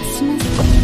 Christmas.